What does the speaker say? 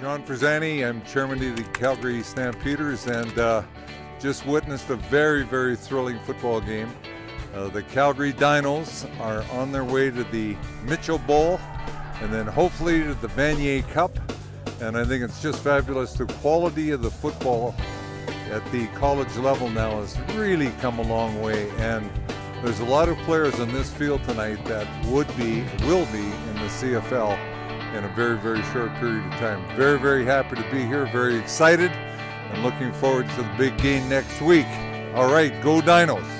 John Forzani, I'm chairman of the Calgary Stampeders, and uh, just witnessed a very, very thrilling football game. Uh, the Calgary Dinos are on their way to the Mitchell Bowl, and then hopefully to the Vanier Cup. And I think it's just fabulous. The quality of the football at the college level now has really come a long way, and there's a lot of players on this field tonight that would be, will be in the CFL in a very, very short period of time. Very, very happy to be here, very excited, and looking forward to the big game next week. All right, go Dinos.